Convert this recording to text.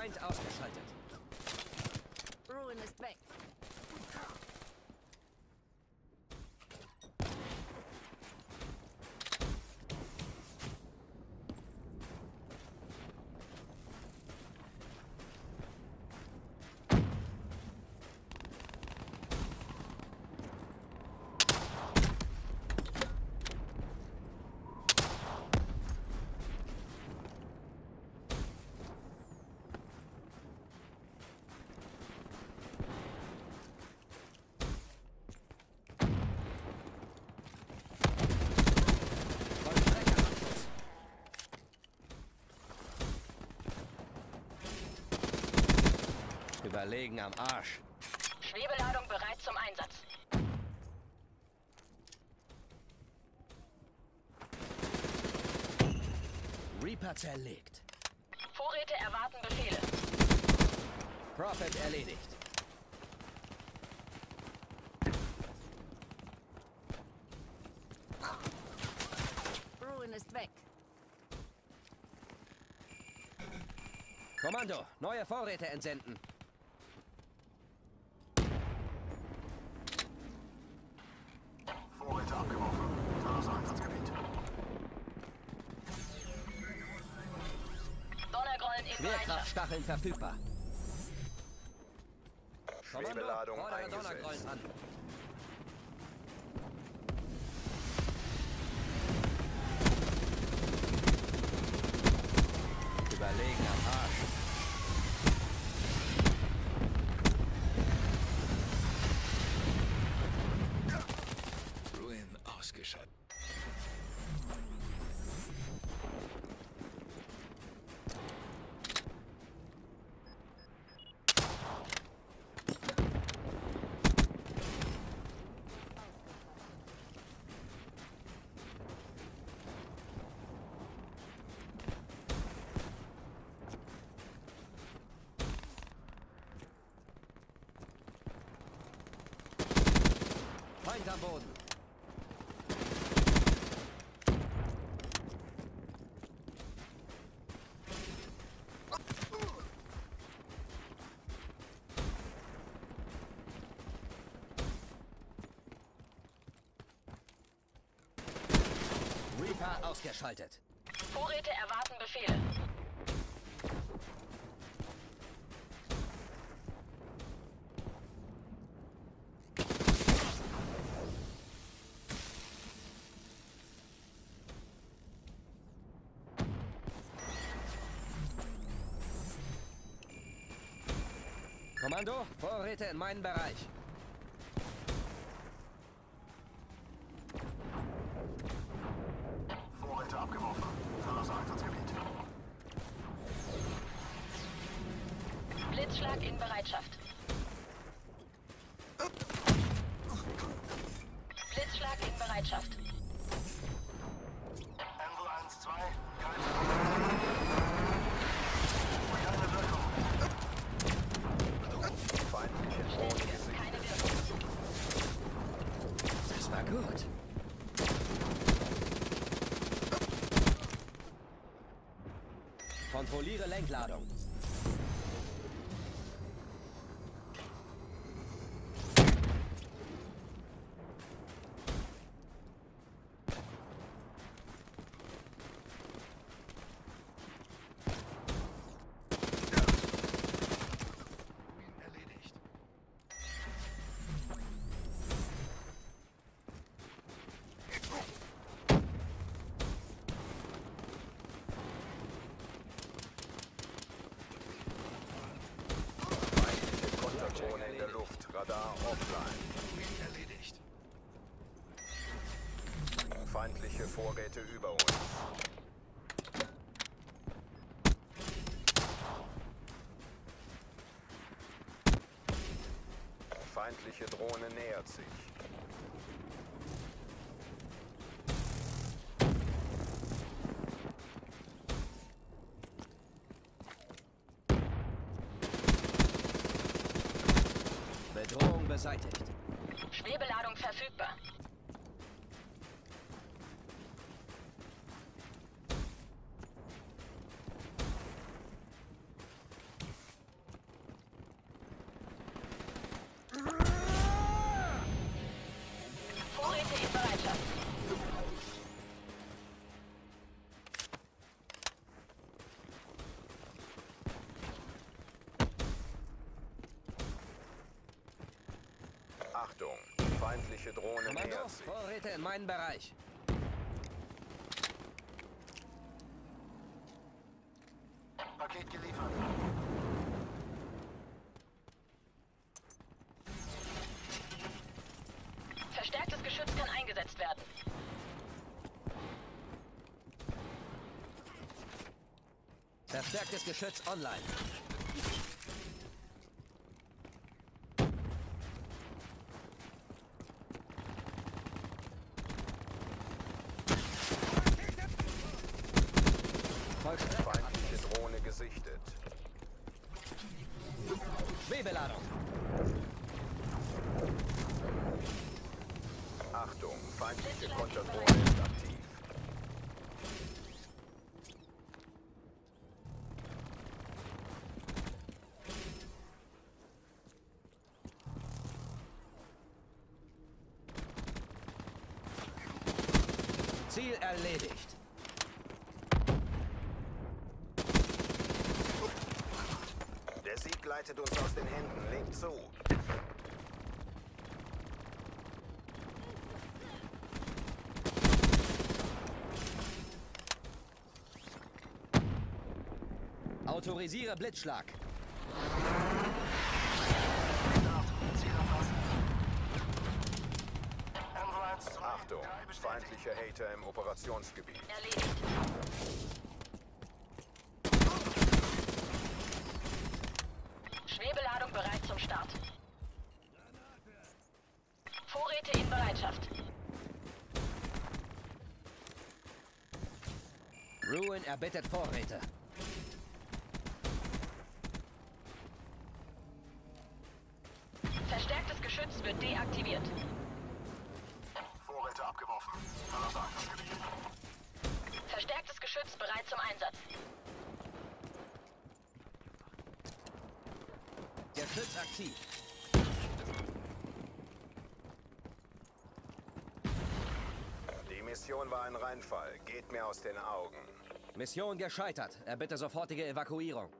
Feind ausgeschaltet. Ruin ist weg. Überlegen am Arsch. Schwebeladung bereit zum Einsatz. Reaper zerlegt. Vorräte erwarten Befehle. Prophet erledigt. Ruin ist weg. Kommando, neue Vorräte entsenden. Schwerkraftstacheln verfügbar. Schwebeladung eingesetzt. An. Überlegen am Arsch. Ruin ausgeschaltet. Feind am Boden. Reaper ausgeschaltet. Vorräte erwarten Befehle. Kommando, Vorräte in meinen Bereich. Vorräte abgeworfen. Verlasse Einsatzgebiet. Blitzschlag in Bereitschaft. Blitzschlag in Bereitschaft. Gut. Kontrolliere Lenkladung. Erledigt. Feindliche Konterdrohne in der Luft. Radar offline. Erledigt. Feindliche Vorräte über uns. Feindliche Drohne nähert sich. Bedrohung beseitigt. Schwebeladung verfügbar. Achtung, feindliche Drohne Kommando, nähert sich. Vorräte in meinen Bereich. Paket geliefert. Verstärktes Geschütz kann eingesetzt werden. Verstärktes Geschütz online. Vollstreck. Feindliche Drohne gesichtet. Schwebeladung. Achtung, feindliche Konterdrohne ist aktiv. Ziel erledigt. Der Sieg gleitet uns aus den Händen. Legt zu. Autorisiere Blitzschlag. Ziel erfasst. Envo 1, 2, Achtung, 3 bestätigt. feindliche Hater im Operationsgebiet. Erledigt. Schwebeladung bereit zum Start. Vorräte in Bereitschaft. Ruin erbittet Vorräte. Verstärktes Geschütz wird deaktiviert. Vorräte abgeworfen. Verstärktes Geschütz bereit zum Einsatz. Geschütz aktiv. Die Mission war ein Reinfall. Geht mir aus den Augen. Mission gescheitert. Erbitte sofortige Evakuierung.